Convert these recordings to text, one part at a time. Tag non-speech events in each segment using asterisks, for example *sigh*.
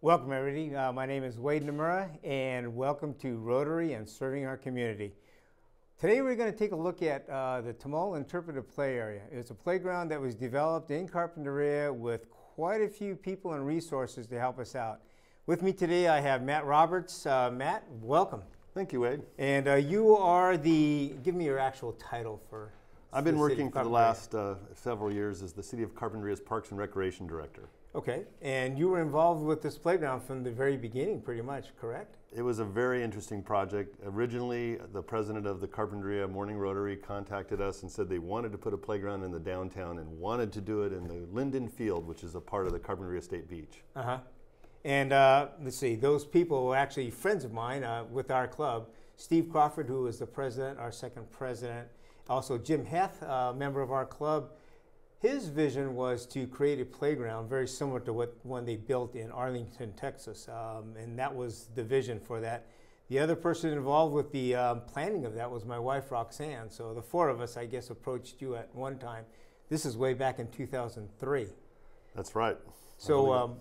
Welcome, everybody. Uh, my name is Wade Nomura, and welcome to Rotary and Serving Our Community. Today, we're going to take a look at uh, the Tomol Interpretive Play Area. It's a playground that was developed in Carpinteria with quite a few people and resources to help us out. With me today, I have Matt Roberts. Uh, Matt, welcome. Thank you, Wade. And uh, you are the, give me your actual title for. I've been working for the last uh, several years as the City of Carpinteria's Parks and Recreation Director. Okay, and you were involved with this playground from the very beginning, pretty much, correct? It was a very interesting project. Originally, the president of the Carpinteria Morning Rotary contacted us and said they wanted to put a playground in the downtown and wanted to do it in the Linden Field, which is a part of the Carpinteria State Beach. Uh huh. And uh, let's see, those people were actually friends of mine uh, with our club. Steve Crawford, who was the president, our second president. Also, Jim Heth, a member of our club. His vision was to create a playground very similar to what one they built in Arlington, Texas. Um, and that was the vision for that. The other person involved with the um, planning of that was my wife, Roxanne. So the four of us, I guess, approached you at one time. This is way back in 2003. That's right. So um,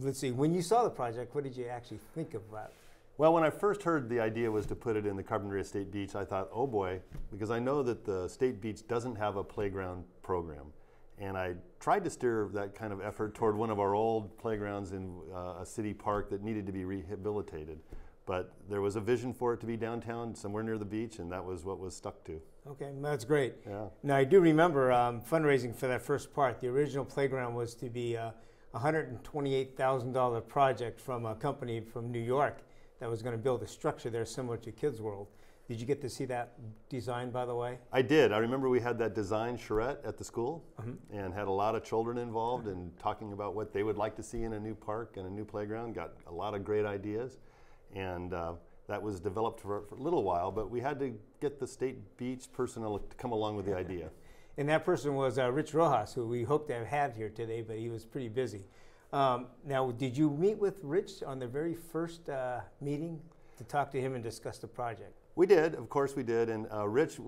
let's see, when you saw the project, what did you actually think about? Well, when I first heard the idea was to put it in the Carpinteria State Beach, I thought, oh boy, because I know that the State Beach doesn't have a playground program. And I tried to steer that kind of effort toward one of our old playgrounds in uh, a city park that needed to be rehabilitated. But there was a vision for it to be downtown, somewhere near the beach, and that was what was stuck to. Okay, that's great. Yeah. Now, I do remember um, fundraising for that first part. The original playground was to be a $128,000 project from a company from New York that was going to build a structure there similar to Kids World. Did you get to see that design, by the way? I did. I remember we had that design charrette at the school mm-hmm. and had a lot of children involved and talking about what they would like to see in a new park and a new playground. Got a lot of great ideas. And uh, that was developed for, for, a little while, but we had to get the state beach personnel to come along with the idea. *laughs* and that person was uh, Rich Rojas, who we hoped to have had here today, but he was pretty busy. Um, now, did you meet with Rich on the very first uh, meeting to talk to him and discuss the project? We did, of course we did, and uh, Rich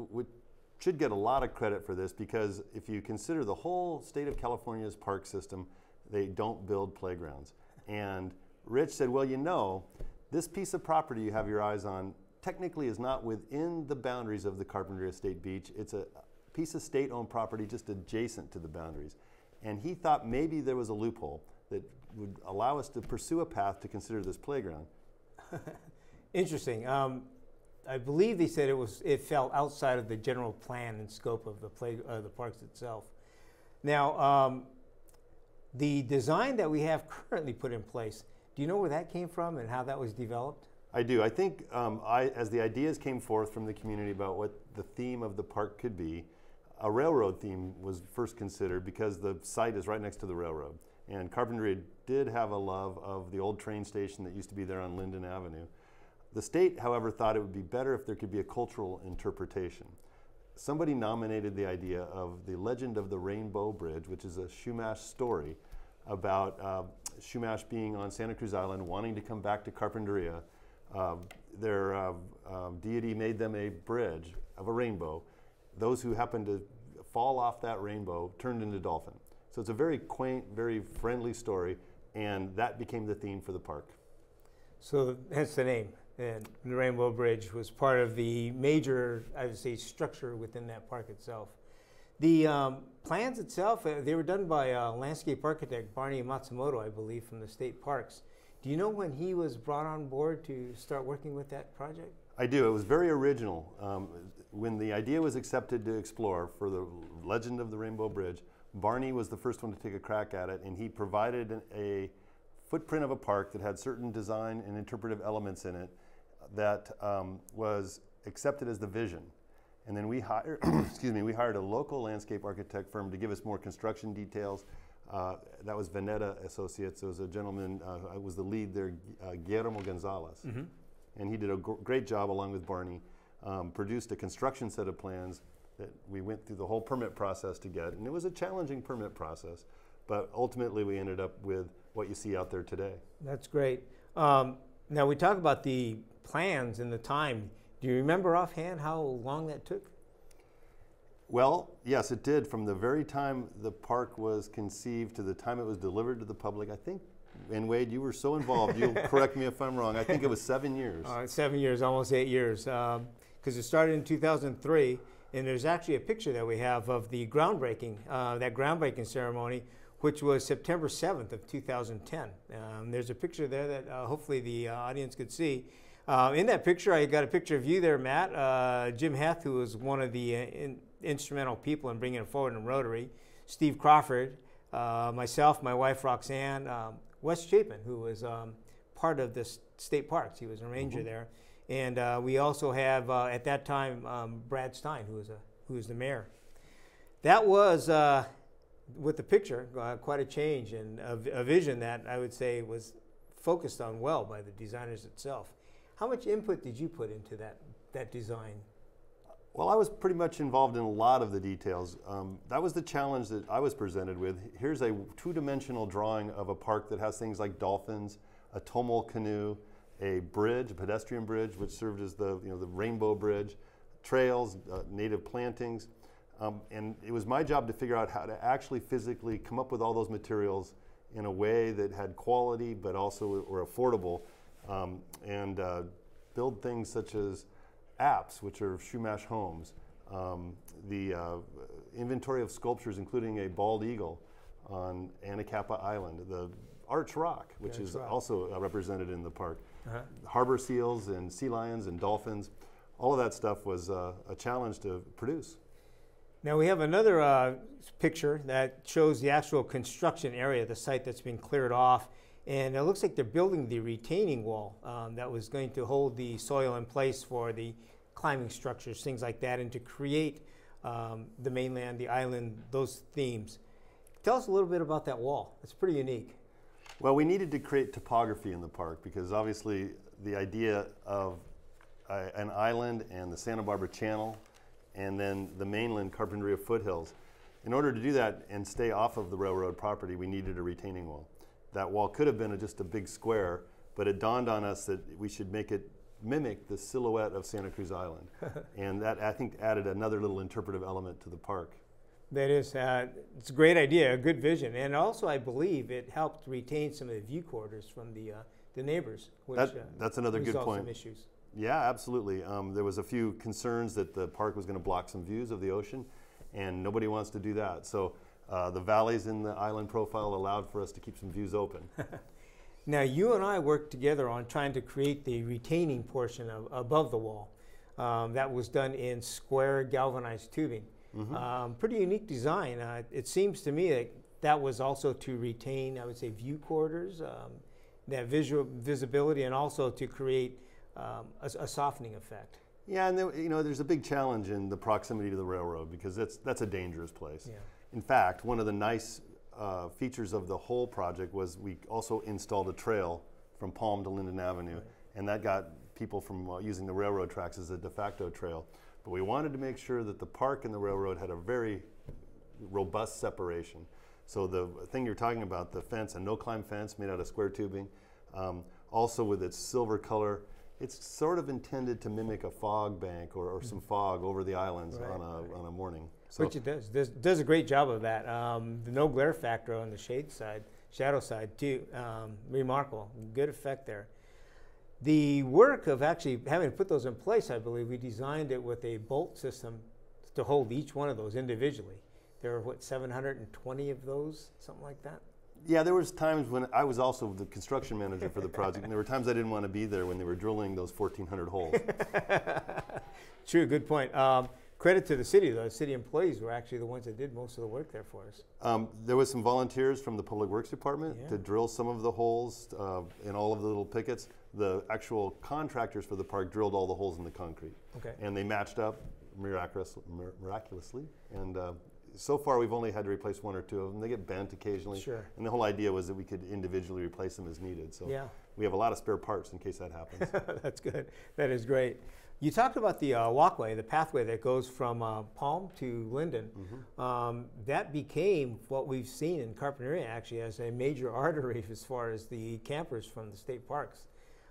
should get a lot of credit for this because if you consider the whole state of California's park system, they don't build playgrounds. And Rich said, well, you know, this piece of property you have your eyes on technically is not within the boundaries of the Carpinteria State Beach. It's a piece of state-owned property just adjacent to the boundaries. And he thought maybe there was a loophole that would allow us to pursue a path to consider this playground. *laughs* Interesting. Um, I believe they said it was it fell outside of the general plan and scope of the play uh, the parks itself. Now, um, the design that we have *laughs* currently put in place, do you know where that came from and how that was developed? I do. I think um, I, as the ideas came forth from the community about what the theme of the park could be, a railroad theme was first considered because the site is right next to the railroad. And Carpinteria did have a love of the old train station that used to be there on Linden Avenue. The state, however, thought it would be better if there could be a cultural interpretation. Somebody nominated the idea of the legend of the Rainbow Bridge, which is a Chumash story about uh, Chumash being on Santa Cruz Island, wanting to come back to Carpinteria. Uh, their uh, um, deity made them a bridge of a rainbow. Those who happened to fall off that rainbow turned into dolphin. So it's a very quaint, very friendly story, and that became the theme for the park. So hence the name and the Rainbow Bridge was part of the major, I would say, structure within that park itself. The um, plans itself, uh, they were done by uh, landscape architect Barney Matsumoto, I believe, from the state parks. Do you know when he was brought on board to start working with that project? I do. It was very original. Um, when the idea was accepted to explore for the legend of the Rainbow Bridge, Barney was the first one to take a crack at it, and he provided a footprint of a park that had certain design and interpretive elements in it that um, was accepted as the vision. And then we hired, *clears throat* excuse me, we hired a local landscape architect firm to give us more construction details. Uh, that was Veneta Associates. It was a gentleman, uh, was the lead there, uh, Guillermo Gonzalez. Mm-hmm. And he did a gr- great job along with Barney. Um, produced a construction set of plans that we went through the whole permit process to get. And it was a challenging permit process, but ultimately we ended up with what you see out there today. That's great. Um, now we talk about the plans and the time. Do you remember offhand how long that took? Well, yes, it did. From the very time the park was conceived to the time it was delivered to the public, I think and Wade, you were so involved. You'll *laughs* correct me if I'm wrong. I think it was seven years. Uh, seven years, almost eight years, because um, it started in 2003. And there's actually a picture that we have of the groundbreaking, uh, that groundbreaking ceremony, which was September 7th of 2010. Um, there's a picture there that uh, hopefully the uh, audience could see. Uh, in that picture, I got a picture of you there, Matt. Uh, Jim Heth, who was one of the in, instrumental people in bringing it forward in Rotary. Steve Crawford, myself, my wife Roxanne, um, Wes Chapin, who was um, part of the state parks. He was a ranger mm-hmm. there, and uh, we also have uh, at that time um, Brad Stein, who was a who was the mayor. That was uh, with the picture uh, quite a change and a, a, vision that I would say was focused on well by the designers itself. How much input did you put into that that design? Well, I was pretty much involved in a lot of the details. Um, that was the challenge that I was presented with. Here's a two dimensional drawing of a park that has things like dolphins, a tomol canoe, a bridge, a pedestrian bridge, which served as the, you know, the rainbow bridge, trails, uh, native plantings. Um, and it was my job to figure out how to actually physically come up with all those materials in a way that had quality but also were affordable um, and uh, build things such as apps, which are Chumash homes, um, the uh, inventory of sculptures, including a bald eagle on Anacapa Island, the Arch Rock, which is rock. also uh, represented in the park, uh-huh. harbor seals and sea lions and dolphins. All of that stuff was uh, a challenge to produce. Now we have another uh, picture that shows the actual construction area, the site that's been cleared off. And it looks like they're building the retaining wall um, that was going to hold the soil in place for the climbing structures, things like that, and to create um, the mainland, the island, those themes. Tell us a little bit about that wall. It's pretty unique. Well, we needed to create topography in the park because obviously the idea of uh, an island and the Santa Barbara Channel and then the mainland Carpinteria foothills. In order to do that and stay off of the railroad property, we needed a retaining wall that wall could have been a, just a big square, but it dawned on us that we should make it mimic the silhouette of Santa Cruz Island. *laughs* and that, I think, added another little interpretive element to the park. That is, uh, it's a great idea, a good vision. And also, I believe it helped retain some of the view quarters from the, uh, the neighbors, which that, uh, that's another good point. some issues. Yeah, absolutely. Um, there was a few concerns that the park was going to block some views of the ocean, and nobody wants to do that. So uh, the valleys in the island profile allowed for us to keep some views open. *laughs* now, you and I worked together on trying to create the retaining portion of, above the wall. Um, that was done in square galvanized tubing. Mm-hmm. Um, pretty unique design. Uh, it seems to me that that was also to retain, I would say, view quarters, um, that visual visibility, and also to create um, a, a, softening effect. Yeah, and there, you know, there's a big challenge in the proximity to the railroad because that's that's a dangerous place. Yeah. In fact, one of the nice uh, features of the whole project was we also installed a trail from Palm to Linden Avenue, and that got people from uh, using the railroad tracks as a de facto trail. But we wanted to make sure that the park and the railroad had a very robust separation. So the thing you're talking about, the fence, a no-climb fence made out of square tubing, um, also with its silver color, it's sort of intended to mimic a fog bank or, or some fog over the islands right, on, a, right. on a morning. So Which it does. does. Does a great job of that. Um, the no glare factor on the shade side, shadow side too, um, remarkable. Good effect there. The work of actually having to put those in place, I believe we designed it with a bolt system to hold each one of those individually. There are what 720 of those, something like that. Yeah, there was times when I was also the construction manager for the project, and there were times I didn't want to be there when they were drilling those 1,400 holes. *laughs* True, good point. Um, credit to the city, though. The city employees were actually the ones that did most of the work there for us. Um, there was some volunteers from the Public Works Department yeah. to drill some of the holes uh, in all of the little pickets. The actual contractors for the park drilled all the holes in the concrete. Okay. And they matched up miraculous, miraculously. And uh, so far, we've only had to replace one or two of them. They get bent occasionally. Sure. And the whole idea was that we could individually replace them as needed. So yeah. we have a lot of spare parts in case that happens. *laughs* That's good. That is great. You talked about the uh, walkway, the pathway that goes from uh, Palm to Linden. Mm-hmm. Um, that became what we've seen in Carpinteria actually as a major *laughs* artery as far as the campers from the state parks.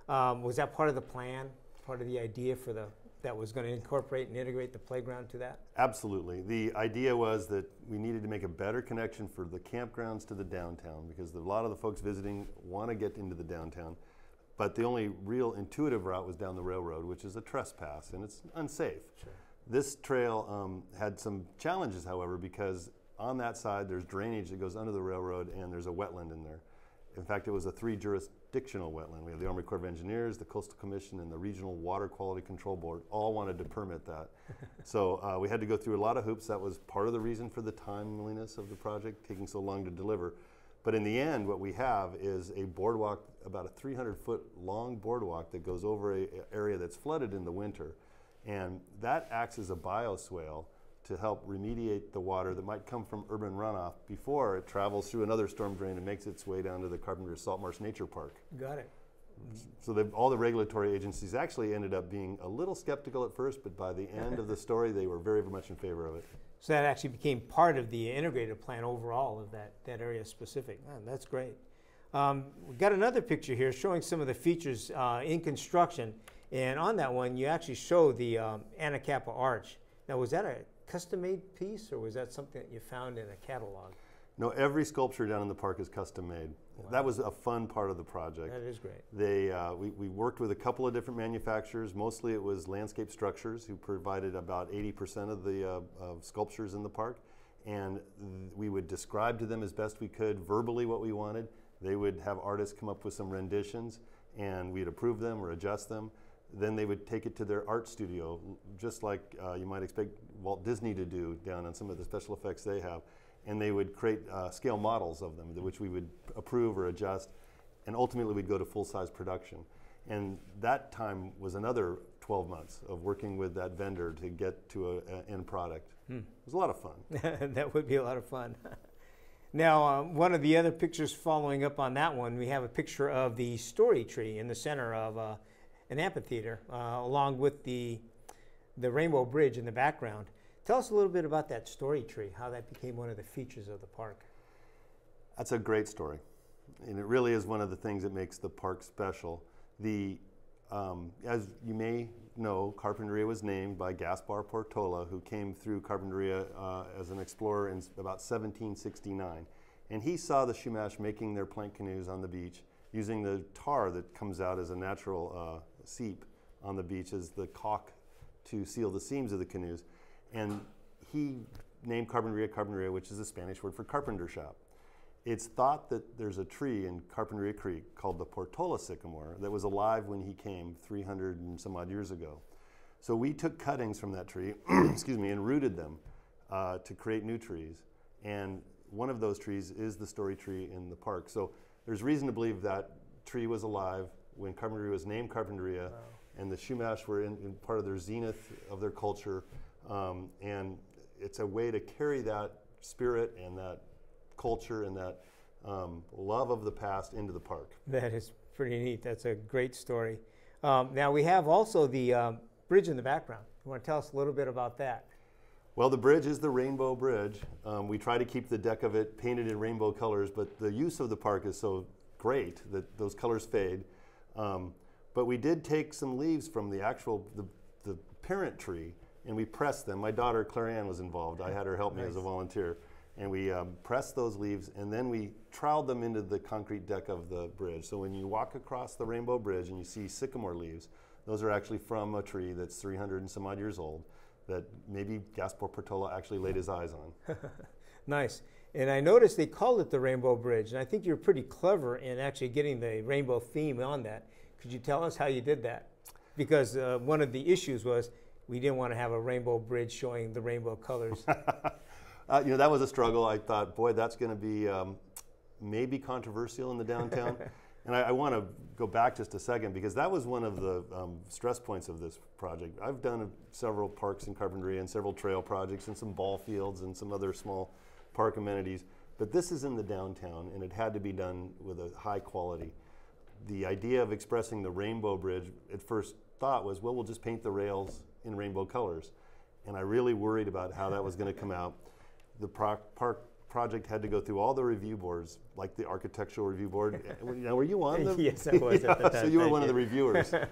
Um, was that part of the plan, part of the idea for the that was going to incorporate and integrate the playground to that? Absolutely. The idea was that we needed to make a better connection for the campgrounds to the downtown because a lot of the folks visiting want to get into the downtown. But the only real intuitive route was down the railroad, which is a trespass and it's unsafe. Sure. This trail um, had some challenges, however, because on that side there's drainage that goes under the railroad and there's a wetland in there. In fact, it was a three jurisdictional wetland. We have the Army Corps of Engineers, the Coastal Commission, and the Regional Water Quality Control Board all wanted to permit that. *laughs* so uh, we had to go through a lot of hoops. That was part of the reason for the timeliness of the project, taking so long to deliver. But in the end, what we have is a boardwalk, about a 300 foot long boardwalk that goes over an area that's flooded in the winter. And that acts as a bioswale to help remediate the water that might come from urban runoff before it travels through another storm drain and makes its way down to the Carpinteria Salt Marsh Nature Park. Got it. So all the regulatory agencies actually ended up being a little skeptical at first, but by the end of the story, they were very, very much in favor of it. So that actually became part of the integrated plan overall of that, that area specific. That's great. Um, we've got another picture here showing some of the features uh, in construction. And on that one, you actually show the um, Anacapa Arch. Now, was that a custom made piece or was that something that you found in a catalog? No, every sculpture down in the park is custom made. Wow. That was a fun part of the project. That is great. They, uh, we, we worked with a couple of different manufacturers. Mostly it was Landscape Structures who provided about 80% of the uh, of sculptures in the park. And we would describe to them as best we could verbally what we wanted. They would have artists come up with some renditions and we'd approve them or adjust them. Then they would take it to their art studio, just like uh, you might expect Walt Disney to do down on some of the special effects they have. And they would create uh, scale models of them, which we would approve or adjust. And ultimately, we'd go to full size production. And that time was another 12 months of working with that vendor to get to an end product. Hmm. It was a lot of fun. *laughs* that would be a lot of fun. *laughs* now, uh, one of the other pictures following up on that one, we have a picture of the story tree in the center of uh, an amphitheater, uh, along with the the Rainbow Bridge in the background. Tell us a little bit about that story tree, how that became one of the features of the park. That's a great story, and it really is one of the things that makes the park special. The um, as you may know, Carpinteria was named by Gaspar Portola, who came through Carpinteria uh, as an explorer in about 1769. And he saw the Chumash making their plank canoes on the beach using the tar that comes out as a natural uh, seep on the beach as the caulk to seal the seams of the canoes. And he named Carpinteria Carpinteria, which is the Spanish word for carpenter shop. It's thought that there's a tree in Carpinteria Creek called the Portola sycamore that was alive when he came 300 and some odd years ago. So we took cuttings from that tree, *clears throat* excuse me, and rooted them uh, to create new trees. And one of those trees is the story tree in the park. So there's reason to believe that tree was alive when Carpinteria was named Carpinteria, wow. and the Chumash were in, in, part of their zenith of their culture. Um, and it's a way to carry that spirit and that culture and that um, love of the past into the park. That is pretty neat. That's a great story. Um, now we have also the um, bridge in the background. You want to tell us a little bit about that? Well, the bridge is the Rainbow Bridge. Um, we try to keep the deck of it painted in rainbow colors, but the use of the park is so great that those colors fade. Um, but we did take some leaves from the actual the, the parent tree and we pressed them. My daughter Claire was involved. I had her help me nice. as a volunteer. And we um, pressed those leaves and then we troweled them into the concrete deck of the bridge. So when you walk across the Rainbow Bridge and you see sycamore leaves, those are actually from a tree that's 300 and some odd years old that maybe Gaspar Portola actually laid his eyes on. *laughs* nice. And I noticed they called it the Rainbow Bridge, and I think you're pretty clever in actually getting the rainbow theme on that. Could you tell us how you did that? Because uh, one of the issues was we didn't want to have a rainbow bridge showing the rainbow colors. *laughs* uh, you know, that was a struggle. I thought, boy, that's going to be um, maybe controversial in the downtown. *laughs* and I, I want to go back just a second because that was one of the um, stress points of this project. I've done several parks in Carpinteria and several trail projects and some ball fields and some other small park amenities. But this is in the downtown, and it had to be done with a high quality. The idea of expressing the rainbow bridge at first thought was, well, we'll just paint the rails in rainbow colors. And I really worried about how that was going to come out. The park project had to go through all the review boards, like the architectural review board. *laughs* now, were you on the? yes, I was. yeah, *laughs* so you were one you. of the reviewers. *laughs*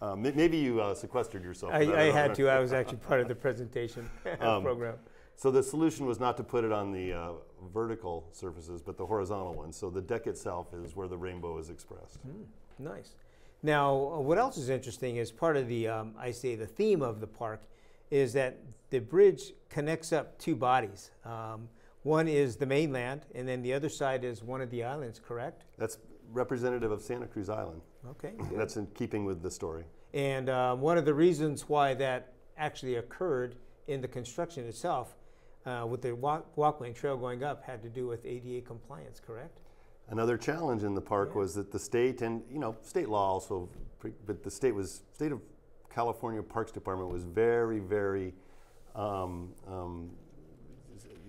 Uh, may- maybe you uh, sequestered yourself. I, for I had to. I was actually part of the presentation Um, program. So the solution was not to put it on the uh, vertical surfaces, but the horizontal ones. So the deck itself is where the rainbow is expressed. Nice. Now, uh, what else is interesting is part of the, um, I say, the theme of the park is that the bridge connects up two bodies. Um, one is the mainland, and then the other side is one of the islands, correct? That's representative of Santa Cruz Island. Okay. good. That's in keeping with the story. And um, one of the reasons why that actually occurred in the construction itself, uh, with the walk- walkway and trail going up, had to do with ADA compliance, correct? Another challenge in the park was that the state and you know state law also, but the state was state of California Parks Department was very very, um, um,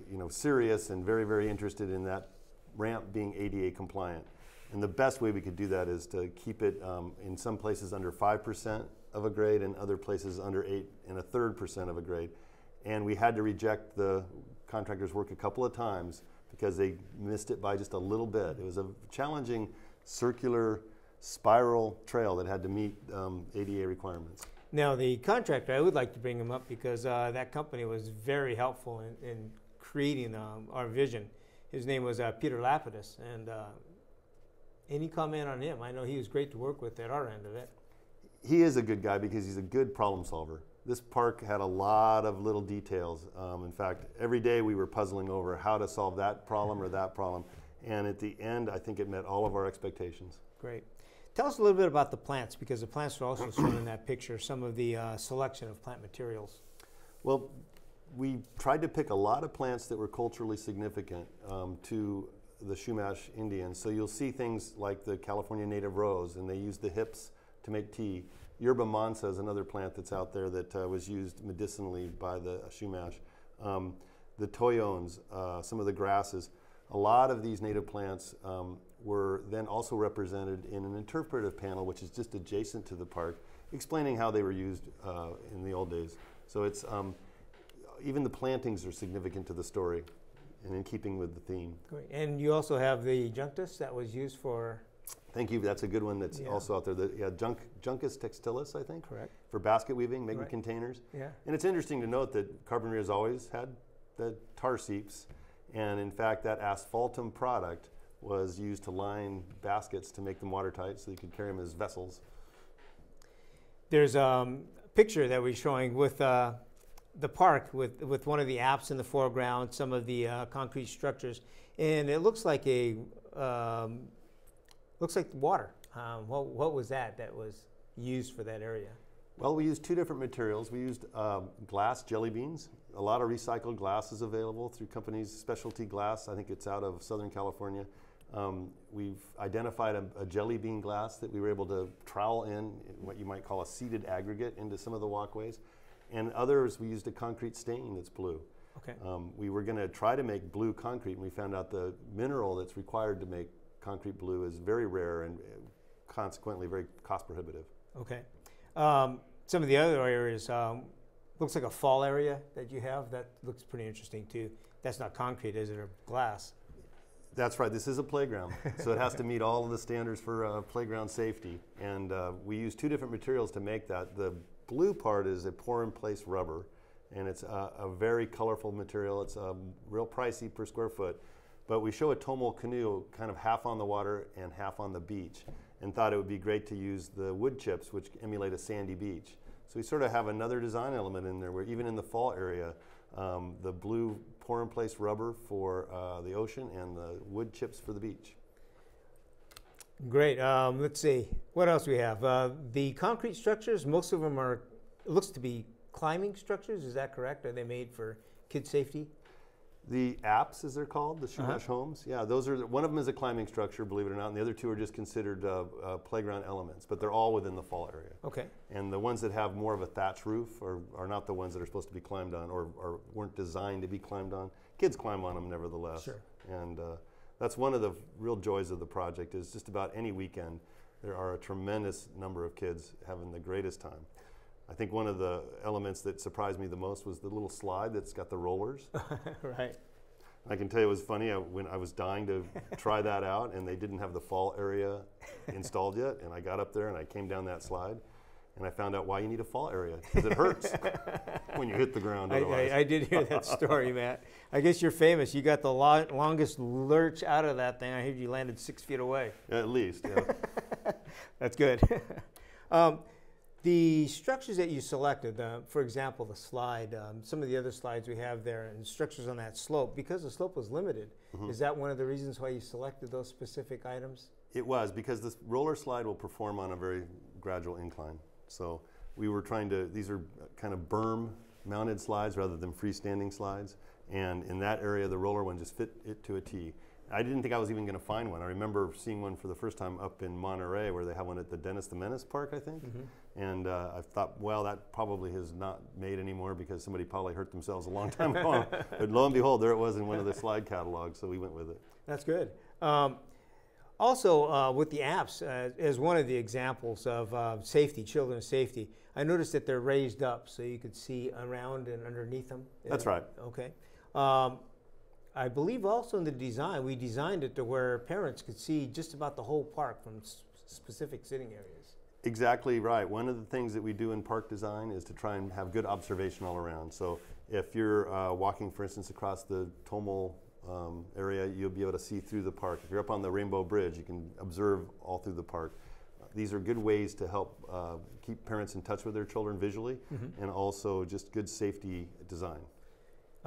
you know serious and very very interested in that ramp being ADA compliant. And the best way we could do that is to keep it um, in some places under five percent of a grade and other places under eight and a third percent of a grade. And we had to reject the contractor's work a couple of times because they missed it by just a little bit. It was a challenging circular spiral trail that had to meet um, ADA requirements. Now, the contractor, I would like to bring him up because uh, that company was very helpful in, in creating um, our vision. His name was uh, Peter Lapidus, and uh, any comment on him? I know he was great to work with at our end of it. He is a good guy because he's a good problem solver. This park had a lot of little details. Um, in fact, every day we were puzzling over how to solve that problem or that problem. And at the end, I think it met all of our expectations. Great. Tell us a little bit about the plants because the plants are also shown in that picture. Some of the uh, selection of plant materials. Well, we tried to pick a lot of plants that were culturally significant um, to the Chumash Indians. So you'll see things like the California native rose, and they use the hips to make tea. Yerba mansa is another plant that's out there that uh, was used medicinally by the Chumash. Um, the toyones, uh, some of the grasses. A lot of these native plants um, were then also represented in an interpretive panel, which is just adjacent to the park, explaining how they were used uh, in the old days. So it's um, even the plantings are significant to the story and in keeping with the theme. Great. And you also have the juncus that was used for. Thank you. That's a good one that's Yeah. also out there. The, yeah, junk, Juncus textilis, I think, Correct. for basket weaving, making Right. containers. Yeah. And it's interesting to note that Carpinteria has always had the tar seeps. And in fact, that asphaltum product was used to line baskets to make them watertight so you could carry them as vessels. There's um, a picture that we're showing with uh, the park with, with one of the apps in the foreground, some of the uh, concrete structures, and it looks like a um, looks like water. Um, what, what was that that was used for that area? Well, we used two different materials. We used um, glass jelly beans. A lot of recycled glass is available through companies, Specialty Glass. I think it's out of Southern California. Um, we've identified a, a jelly bean glass that we were able to trowel in what you might call a seeded aggregate into some of the walkways. And others, we used a concrete stain that's blue. Okay. Um, we were going to try to make blue concrete, and we found out the mineral that's required to make concrete blue is very rare and uh, consequently very cost prohibitive. Okay. Um, some of the other areas um, looks like a fall area that you have. That looks pretty interesting too. That's not concrete, is it, or glass? That's right. This is a playground, *laughs* so it has to meet all of the standards for uh, playground safety. And uh, we use two different materials to make that. The blue part is a pour-in-place rubber, and it's a, a very colorful material. It's um, real pricey per square foot. But we show a Tomol canoe kind of half on the water and half on the beach, and thought it would be great to use the wood chips, which emulate a sandy beach. So we sort of have another design element in there, where even in the fall area, um, the blue pour-in-place rubber for uh, the ocean and the wood chips for the beach. Great. Um, let's see. What else we have? Uh, the concrete structures, most of them are, looks to be climbing structures. Is that correct? Are they made for kid safety? The apps, as they're called, the Uh-huh. Homes, yeah, those are one of them is a climbing structure, believe it or not, and the other two are just considered uh, uh, playground elements, but they're all within the fall area. Okay. And the ones that have more of a thatch roof are, are not the ones that are supposed to be climbed on or, or weren't designed to be climbed on. Kids climb on them nevertheless. Sure. And uh, that's one of the real joys of the project is just about any weekend there are a tremendous number of kids having the greatest time. I think one of the elements that surprised me the most was the little slide that's got the rollers. *laughs* right. I can tell you it was funny I, when I was dying to try that out, and they didn't have the fall area installed yet. And I got up there and I came down that slide, And I found out why you need a fall area because it hurts *laughs* when you hit the ground. I, I, I did hear that story, *laughs* Matt. I guess you're famous. You got the lo- longest lurch out of that thing. I heard you landed six feet away. At least, yeah. That's good. um, the structures that you selected, uh, for example, the slide, um, some of the other slides we have there, and structures on that slope, because the slope was limited, Mm-hmm. is that one of the reasons why you selected those specific items? It was because this roller slide will perform on a very gradual incline. So we were trying to, these are kind of berm mounted slides rather than freestanding slides. And in that area, the roller one just fit it to a T. I didn't think I was even going to find one. I remember seeing one for the first time up in Monterey where they have one at the Dennis the Menace Park, I think. And uh, I thought, well, that probably has not made anymore because somebody probably hurt themselves a long time ago. *laughs* but lo and behold, there it was in one of the slide catalogs, so we went with it. That's good. Um, also, uh, with the apps, uh, as one of the examples of uh, safety, children's safety, I noticed that they're raised up so you could see around and underneath them. That's right. Okay. Um, I believe also in the design, we designed it to where parents could see just about the whole park from s- specific sitting areas. Exactly right. One of the things that we do in park design is to try and have good observation all around. So if you're uh, walking, for instance, across the Tomol um, area, you'll be able to see through the park. If you're up on the Rainbow Bridge, you can observe all through the park. These are good ways to help uh, keep parents in touch with their children visually and also just good safety design.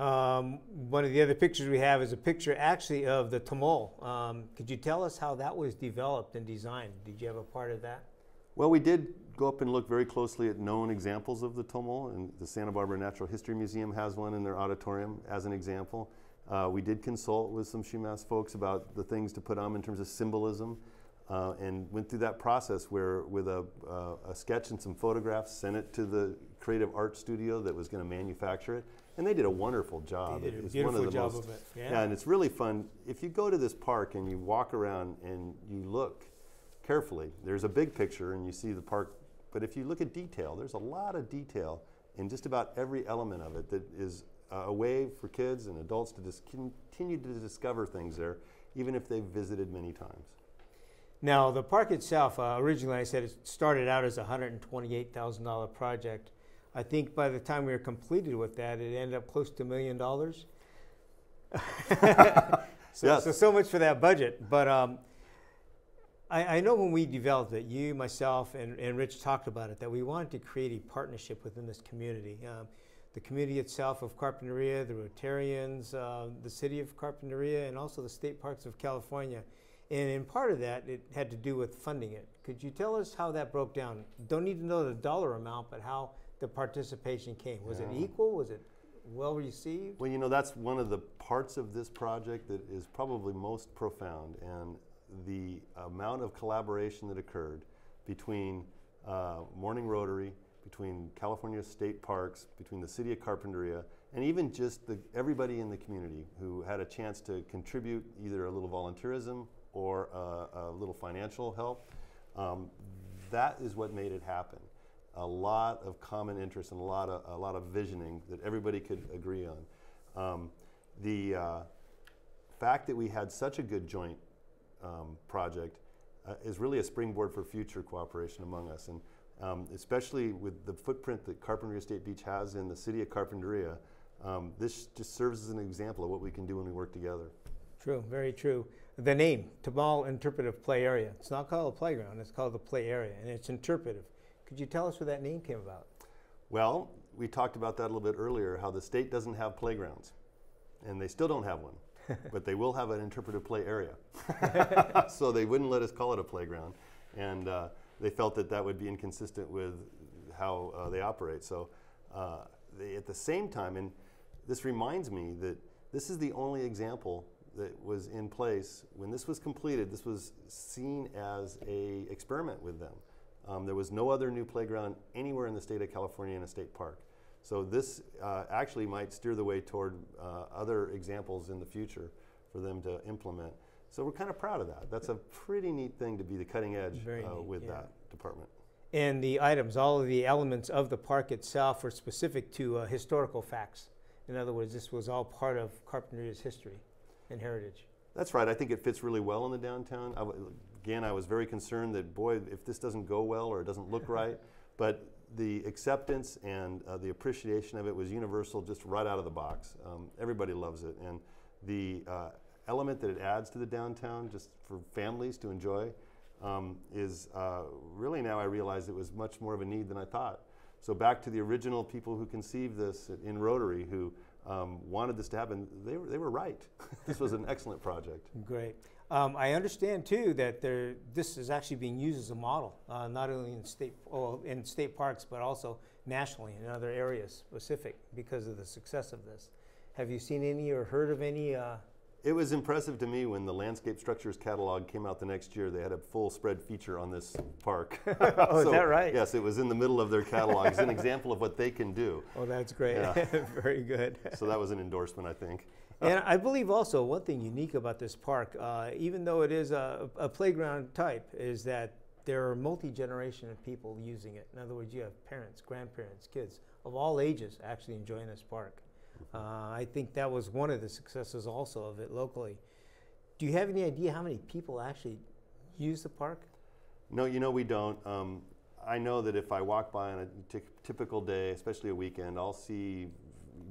Um, one of the other pictures we have is a picture actually of the Tomol. Um, could you tell us how that was developed and designed? Did you have a part of that? Well, we did go up and look very closely at known examples of the Tomol, and the Santa Barbara Natural History Museum has one in their auditorium as an example. Uh, we did consult with some Shumas folks about the things to put on in terms of symbolism, uh, and went through that process where, with a, uh, a sketch and some photographs, sent it to the creative art studio that was going to manufacture it, and they did a wonderful job. They did a It's beautiful one of the job most, of it. yeah, Yeah. and it's really fun. If you go to this park and you walk around and you look carefully, there's a big picture and you see the park, but if you look at detail, there's a lot of detail in just about every element of it that is a way for kids and adults to just continue to discover things there, even if they've visited many times. Now, the park itself, uh, originally I said it started out as a $128,000 project. I think by the time we were completed with that, it ended up close to a million dollars. *laughs* so, Yes. so, so much for that budget. But um, I, I know when we developed it, you, myself, and, and Rich talked about it, that we wanted to create a partnership within this community. Um, the community itself of Carpinteria, the Rotarians, uh, the city of Carpinteria, and also the state parks of California. And in part of that, it had to do with funding it. Could you tell us how that broke down? Don't need to know the dollar amount, but how the participation came. Was it equal? Was it well received? Well, you know, that's one of the parts of this project that is probably most profound, and the amount of collaboration that occurred between uh, Morning Rotary, between California State Parks, between the city of Carpinteria, and even just the, everybody in the community who had a chance to contribute either a little volunteerism or uh, a little financial help. Um, that is what made it happen. A lot of common interest and a lot of a lot of visioning that everybody could agree on. Um, the uh, fact that we had such a good joint um, project uh, is really a springboard for future cooperation among us, and um, especially with the footprint that Carpinteria State Beach has in the city of Carpinteria. Um, this just serves as an example of what we can do when we work together. True, very true. The name, Tomol Interpretive Play Area. It's not called a playground, it's called the play area, and it's interpretive. Could you tell us where that name came about? Well, we talked about that a little bit earlier. How the state doesn't have playgrounds, and they still don't have one, *laughs* but they will have an interpretive play area. *laughs* *laughs* so they wouldn't let us call it a playground, and uh, they felt that that would be inconsistent with how uh, they operate. So uh, they, at the same time, and this reminds me that this is the only example that was in place when this was completed. This was seen as a experiment with them. Um, there was no other new playground anywhere in the state of California in a state park. So this uh, actually might steer the way toward uh, other examples in the future for them to implement. So we're kind of proud of that. That's a pretty neat thing to be the cutting edge uh, neat, with yeah. that department. And the items, all of the elements of the park itself were specific to uh, historical facts. In other words, this was all part of Carpinteria's history and heritage. That's right. I think it fits really well in the downtown. Again, I was very concerned that, boy, if this doesn't go well or it doesn't look *laughs* right. but the acceptance and uh, the appreciation of it was universal just right out of the box. Um, everybody loves it. And the uh, element that it adds to the downtown, just for families to enjoy, um, is uh, really now I realize it was much more of a need than I thought. So back to the original people who conceived this in Rotary, who um, wanted this to happen, they were, they were right. *laughs* this was an excellent project. Great. Um, I understand too that there, this is actually being used as a model, uh, not only in state, well, in state parks, but also nationally in other areas, Pacific, because of the success of this. Have you seen any or heard of any uh, it was impressive to me when the landscape structures catalog came out the next year. They had a full spread feature on this park. *laughs* oh, so, is that right? Yes, it was in the middle of their catalog. it's an example of what they can do. Oh, that's great. Yeah. *laughs* Very good. so that was an endorsement, I think. And I believe also one thing unique about this park, uh, even though it is a, a playground type, is that there are multi-generation of people using it. In other words, you have parents, grandparents, kids of all ages actually enjoying this park. Uh, I think that was one of the successes also of it locally. Do you have any idea how many people actually use the park? No, you know we don't. Um, I know that if I walk by on a t- typical day, especially a weekend, I'll see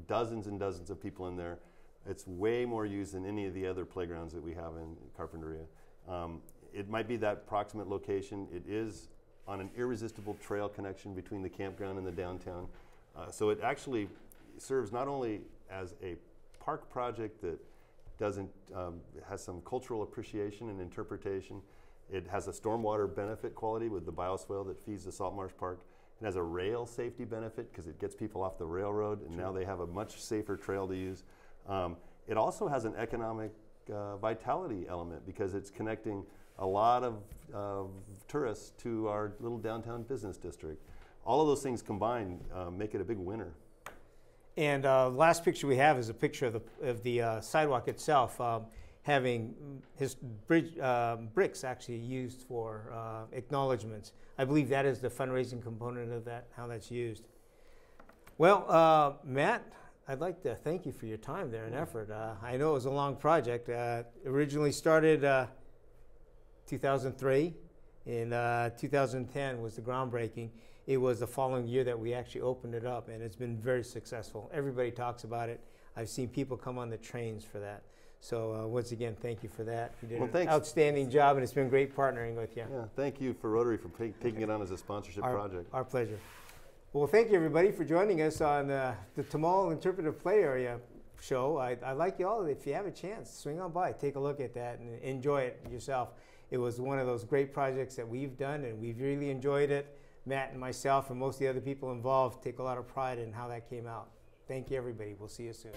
dozens and dozens of people in there. It's way more used than any of the other playgrounds that we have in Carpinteria. Um, it might be that proximate location. It is on an irresistible trail connection between the campground and the downtown. Uh, so it actually serves not only as a park project that doesn't um, has some cultural appreciation and interpretation. It has a stormwater benefit quality with the bioswale that feeds the Salt Marsh Park. It has a rail safety benefit because it gets people off the railroad, and now they have a much safer trail to use. Um, it also has an economic uh, vitality element because it's connecting a lot of uh, tourists to our little downtown business district. All of those things combined uh, make it a big winner. And uh, the last picture we have is a picture of the, of the uh, sidewalk itself, um, having his bridge, uh, bricks actually used for uh, acknowledgments. I believe that is the fundraising component of that, how that's used. Well, uh, Matt, I'd like to thank you for your time there and effort. Uh, I know it was a long project. originally started 2003. In 2010 was the groundbreaking it was the following year that we actually opened it up, and it's been very successful. Everybody talks about it. I've seen people come on the trains for that. So uh, once again, thank you for that. You did well, an thanks. outstanding job, and it's been great partnering with you. Yeah, thank you for Rotary for taking it on as a sponsorship our, project. Our pleasure. Well, thank you everybody for joining us on uh, the Tomol Interpretive Play Area show. I, I like you all. If you have a chance, swing on by, take a look at that, and enjoy it yourself. It was one of those great projects that we've done, and we've really enjoyed it. Matt and myself and most of the other people involved take a lot of pride in how that came out. Thank you, everybody. We'll see you soon.